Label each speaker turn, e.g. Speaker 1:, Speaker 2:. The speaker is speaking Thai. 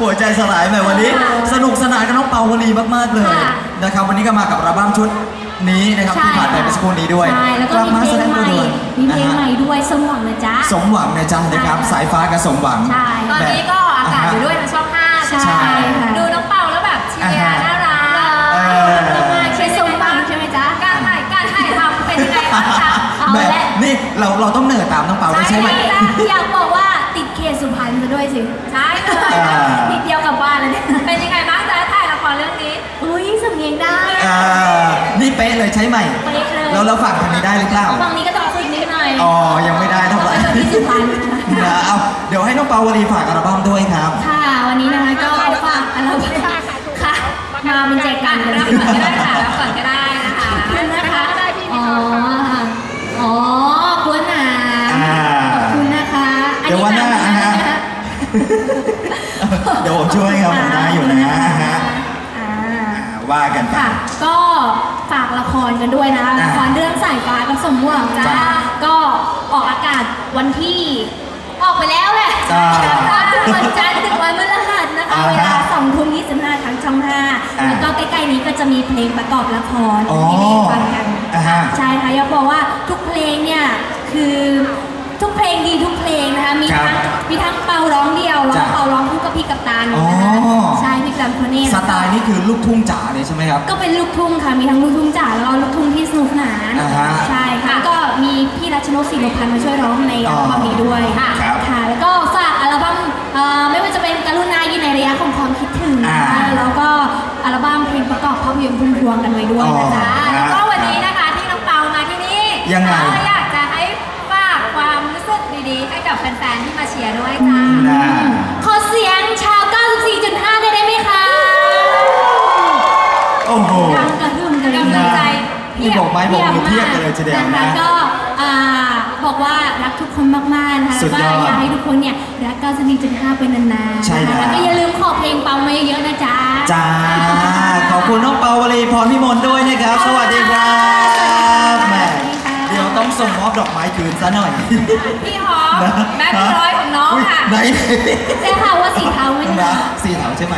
Speaker 1: หัวใจสลายแบบวันนี้ สนุกสนานกับน้องเปาวลีมากๆเลย
Speaker 2: ค่ะ
Speaker 1: นะครับ วันนี้ก็มากับอัลบั้มชุดนี้นะครับที่ผ่านไปเมื่อสักครู่นี้ด้วย
Speaker 2: ใช่แล้วก็
Speaker 1: ลับ
Speaker 2: มี
Speaker 1: มา
Speaker 2: เพ
Speaker 1: แส
Speaker 2: ล
Speaker 1: ด
Speaker 2: ง
Speaker 1: ง
Speaker 2: ให
Speaker 1: ตัว
Speaker 2: ม่
Speaker 1: ด้วย
Speaker 2: มีเพลง
Speaker 1: นะ
Speaker 2: ให
Speaker 1: ฮะ
Speaker 2: ม่ด้วยสมหวังนะจ๊ะ
Speaker 1: สมหวังนะจ๊ะนะครับ
Speaker 2: ใช่
Speaker 1: สายฟ้ากับสมหวัง
Speaker 2: ใช่
Speaker 3: ตอนนี้ก็ออกอากาศอยู่ด้วยทางช่องห้า
Speaker 2: ใช่
Speaker 3: ใช่ไหม
Speaker 2: ค่ะ
Speaker 3: ดูน้องเปาแล้วแบบเชียร์น่ารัก
Speaker 1: เออ
Speaker 2: มากๆใช่สมหวังใช่ไหมจ๊ะ
Speaker 3: การถ่ายการถ่ายทำเป็นยังไงบ้างจ๊ะ
Speaker 2: เอา
Speaker 1: แบบ
Speaker 2: ละ
Speaker 1: นี่เราเราต้องเหนื่อยตามน้องเปาด้วยใช่ไหม
Speaker 2: อยากบอกว่า ติดเคสุพรรณซะด้วยสิ
Speaker 3: ใช่เลย
Speaker 1: อ่า
Speaker 2: นิดเดียวกลับบ้านเลยเนี่ย
Speaker 3: เป็นยังไงบ้างจ๊ะถ่ายละครเรื่องนี้
Speaker 2: อุ้ยสำเนียงได้
Speaker 1: อ่านี่เป๊ะเลยใช่ไหม
Speaker 2: เป๊ะเลย
Speaker 1: แล้วเราฝั่งทางนี้ได้หรือเปล่า
Speaker 2: ฝั่งนี้ก็ต้องฝึกนิดหน่อย
Speaker 1: อ๋อยังไม่ได้เท่าไหร่
Speaker 2: ต้องที่สุพรรณ
Speaker 1: นะเอาเดี๋ยวให้น้องเปาวลีฝากอัลบั้มด้วยครับ
Speaker 2: ค่ะ วันนี้นะคะก็ฝากอัลบั้มค่ะ มาเป็นแจกันกัน
Speaker 3: รับ
Speaker 2: เลย
Speaker 3: ก่อนก็ได้ค่ะรับก่อนก็ได้นะคะ
Speaker 2: ขอบคุณนะคะอ๋อค่ะอ๋อปัวหนา
Speaker 1: อ่า
Speaker 2: ขอบคุณนะคะอั
Speaker 1: เดี๋ยววันหน้า
Speaker 2: ตม
Speaker 1: อะฮะ เดี๋ยวผมช่วยครับผมได้อยู่นะฮะ
Speaker 2: อ่า
Speaker 1: อ่า ว่ากันไป
Speaker 2: ค่ะ ก็ฝากละครกันด้วยนะ
Speaker 1: อ่า
Speaker 2: ละครเรื่องสายฟ้ากับสมหวังจ้า
Speaker 1: จ้า
Speaker 2: ก็ออกอากาศวันที่ ออกไปแล้วแหละ
Speaker 1: จ้า
Speaker 2: วันจันทร์ถึงวันพฤหัสนะคะ
Speaker 1: อ่าฮะ
Speaker 2: เวลาสองทุ่มยี่สิบห้าทั้งช่องห้า
Speaker 1: อ่า
Speaker 2: แล้วก็ใกล้ๆนี้ก็จะมีเพลงประกอบละคร
Speaker 1: อ๋อ
Speaker 2: ที่ได้ฟังกัน
Speaker 1: อ่าฮะ
Speaker 2: ใช่ค่ะอยากบอกว่าทุกเพลงเนี่ยคือ มีทั้งเป่าร้องเดียวแล้ว
Speaker 1: จ้ะ
Speaker 2: เป่าร้องคู่กับพี่กัปตัน
Speaker 1: อ๋อ
Speaker 2: นะคะใช่พี่กัปตันโคเน่
Speaker 1: สไตล์นี่คือลูกทุ่งจ๋าเลยใช่ไหมครับ
Speaker 2: ก็เป็นลูกทุ่งค่ะมีทั้งลูกทุ่งจ๋าแล้วก็ลูกทุ่งที่สนุกสนาน
Speaker 1: อ่าฮะ
Speaker 2: ใช่ค่ะแล้วก็มีพี่รัชนกศรีโลพันธ์มาช่วยร้องใน
Speaker 1: อ๋
Speaker 2: อั
Speaker 1: อ
Speaker 2: ลบั้มนี้ด้วย
Speaker 1: ครับ
Speaker 2: ค่ะ แล้วก็ฝากอัลบั้มเอ่อไม่ว่าจะเป็นกรุณาอยู่ในระยะของความคิดถึงนะคะ
Speaker 1: อ่า
Speaker 2: แล้วก็อัลบั้มเพลงประกอบภาพยนตร์พุ่มพวงกันไว้ด้วยนะจ๊ะ
Speaker 1: อ๋อ
Speaker 3: แล้วก็วันนี้นะคะที่น้องเปามาที่นี่
Speaker 1: ยังไง
Speaker 3: ก็อยากจะให้ฝากความ รู้สึกดีๆให้กับแฟนๆที่มาเชียร์ด้วยจ้า
Speaker 1: น่า
Speaker 2: ขอเสียงชาว 94.5 ได้ได้ไหมคะ
Speaker 1: โอ้โห
Speaker 2: ดังกระหึ่มกัน
Speaker 3: กำลังใจ
Speaker 1: นี่บอกไม้บอกมือเพียบกันเลยทีเดียว
Speaker 2: นะคะ
Speaker 1: นะ
Speaker 2: ก็อ่าบอกว่ารักทุกคนมากๆนะคะ
Speaker 1: สุดยอด
Speaker 2: แล้วก็อยากให้ทุกคนเนี่ยรัก 94.5เป็นนานๆ
Speaker 1: ใช่แล้ว
Speaker 2: นะคะแล้วก็อย่าลืมขอเพลงเปามาเยอะๆนะจ๊ะ
Speaker 1: จ้า ขอบคุณน้องเปาวลีพรพิมลด้วยนะครับ สวัสดีครับ ส่งมอบดอกไม้คืนซะหน่อย
Speaker 3: พี่หอมแบงค์ร้อยของน้องค่ะ
Speaker 1: ไหน
Speaker 2: ได้ค่ะว่าสีเทาไม่ใช่
Speaker 1: นะสีเทาใช่ไหม